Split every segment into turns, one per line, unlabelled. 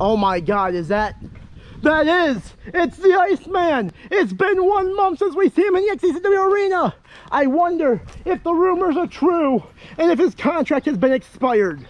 Oh my god, is that... That is! It's the Iceman! It's been one month since we see him in the XTCW Arena! I wonder if the rumors are true and if his contract has been expired.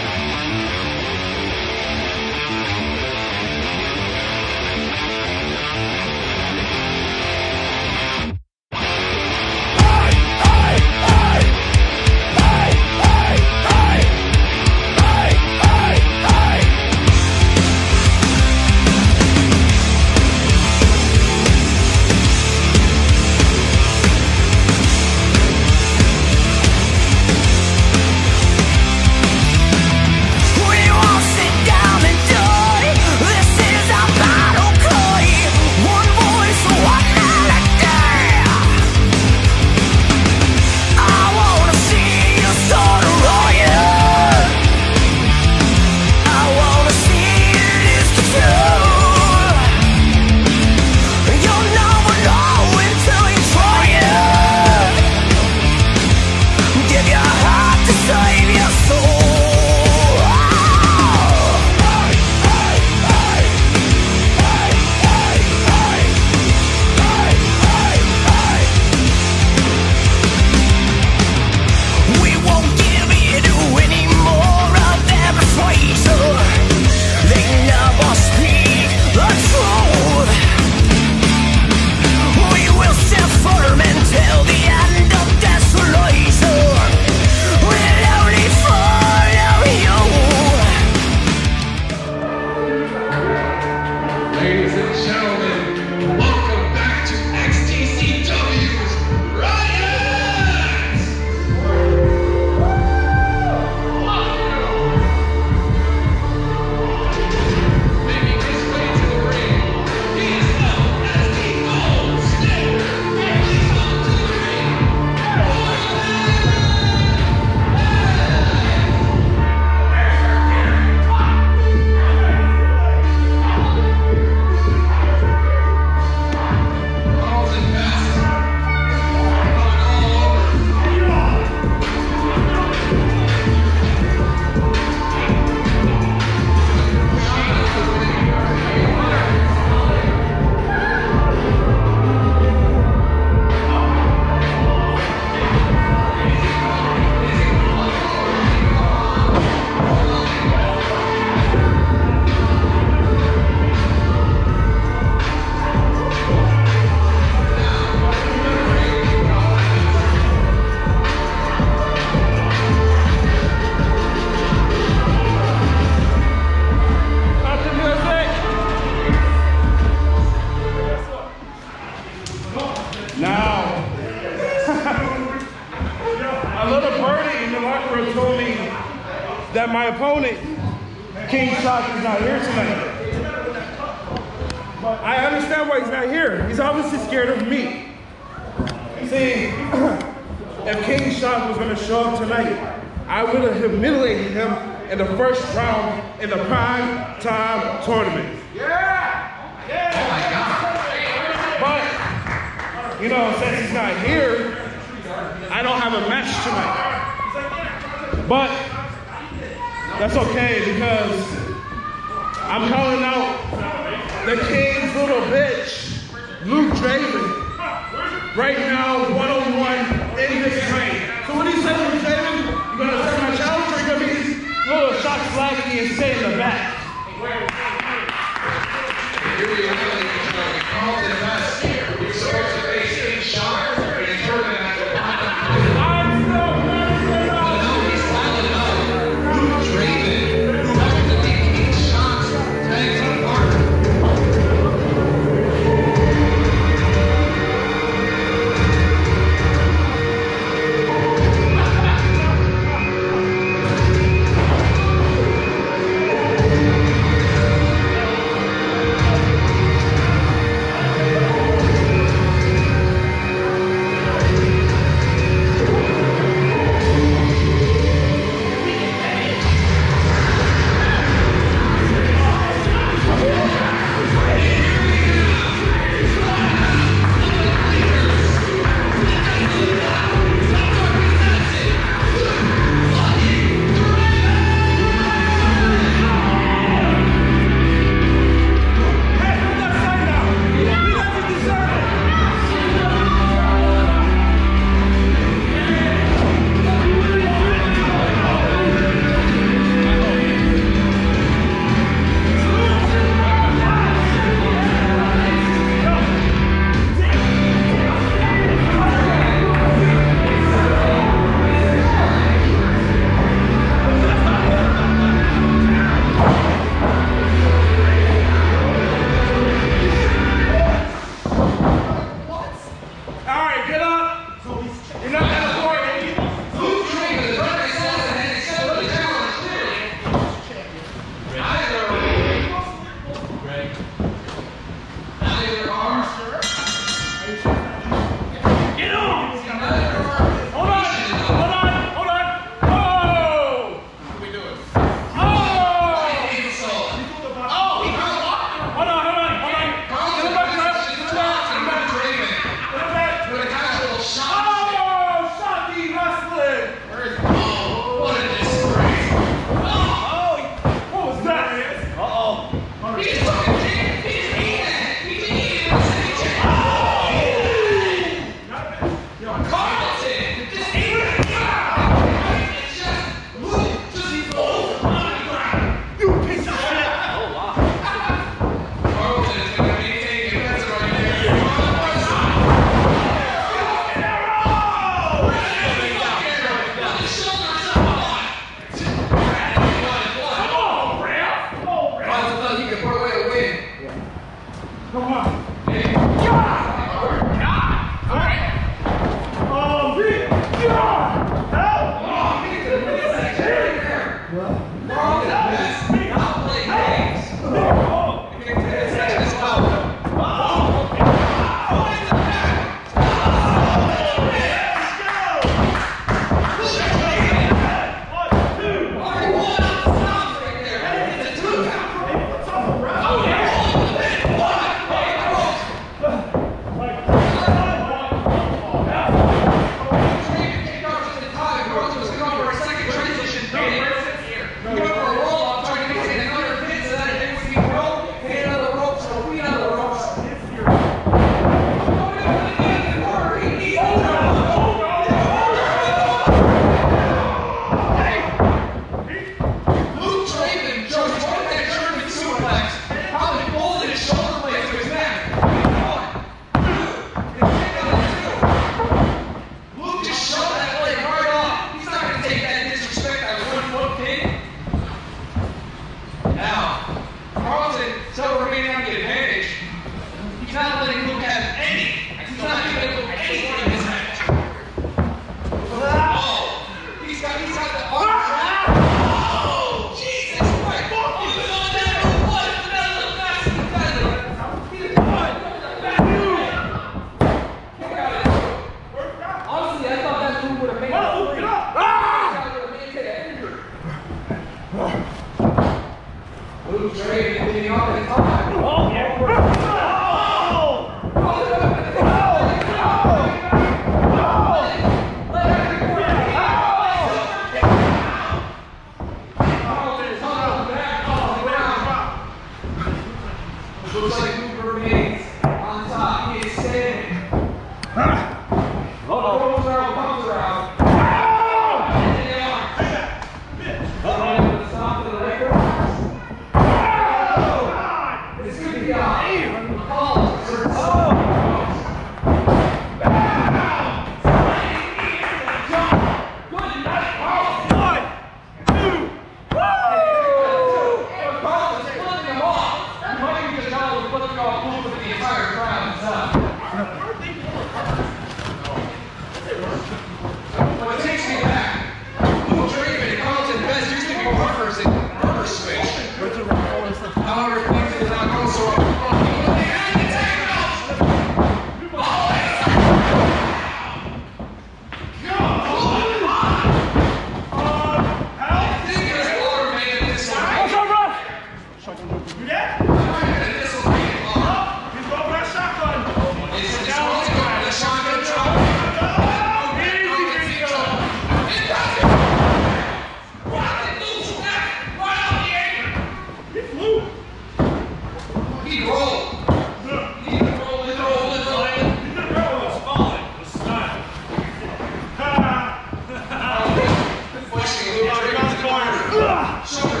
Corner.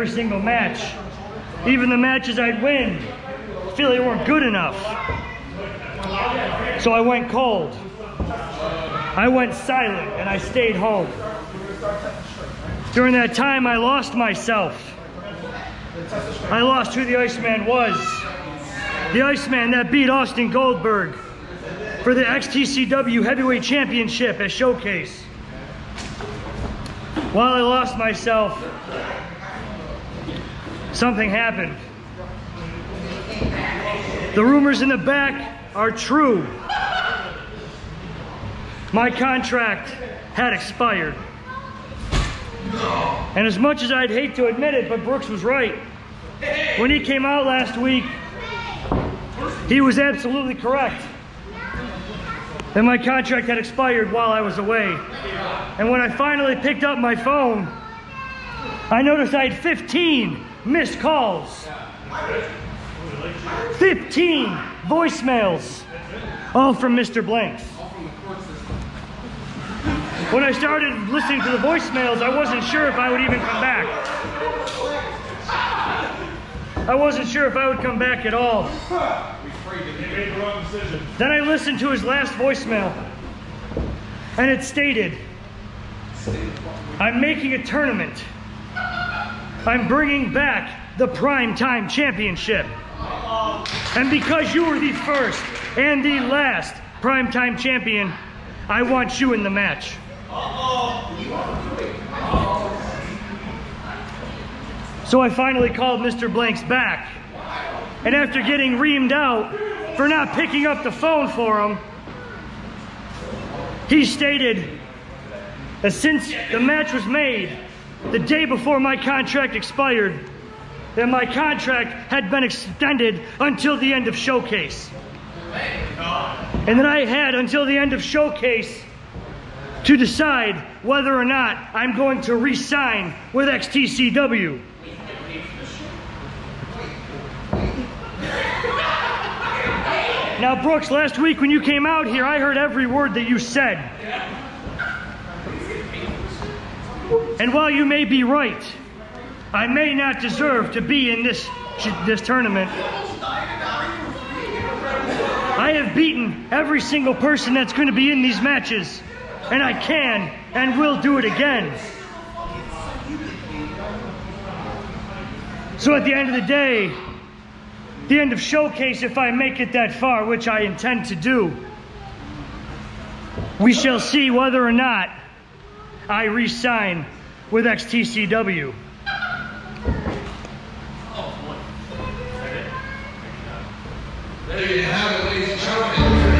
Every single match. Even the matches I'd win, feel they weren't good enough. So I went cold. I went silent and I stayed home. During that time, I lost myself. I lost who the Iceman was. The Iceman that beat Austin Goldberg for the XTCW Heavyweight Championship at Showcase. While I lost myself, something happened. The rumors in the back are true. My contract had expired. And as much as I'd hate to admit it, but Brooks was right. When he came out last week, he was absolutely correct. And my contract had expired while I was away. And when I finally picked up my phone, I noticed I had 15 missed calls. 15 voicemails, all from Mr. Blanks. When I started listening to the voicemails, I wasn't sure if I would even come back. I wasn't sure if I would come back at all. Then I listened to his last voicemail, and it stated, I'm making a tournament. I'm bringing back the Primetime Championship. And because you were the first and the last Primetime Champion, I want you in the match. So I finally called Mr. Blanks back. And after getting reamed out for not picking up the phone for him, he stated that since the match was made the day before my contract expired, that my contract had been extended until the end of showcase. And that I had until the end of showcase to decide whether or not I'm going to re-sign with XTCW. Now, Brooks, last week when you came out here, I heard every word that you said. And while you may be right, I may not deserve to be in this, this tournament. I have beaten every single person that's going to be in these matches, and I can and will do it again. So at the end of the day, the end of showcase, if I make it that far, which I intend to do, we shall see whether or not I re-sign with XTCW.
There you have it, ladies and gentlemen.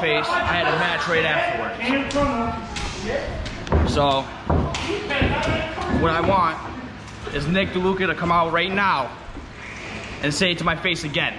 face.
I had a match right afterwards. So, what I want is Nick DeLuca to come out right now and say it to my face again.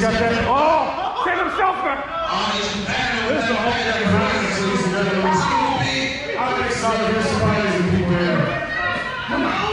He's
that.
Oh,
save himself, man. Uh,
he's compatible with that whole other conference, so
he's another one.
I'm excited. There's somebody who's a big man. Come on.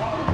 That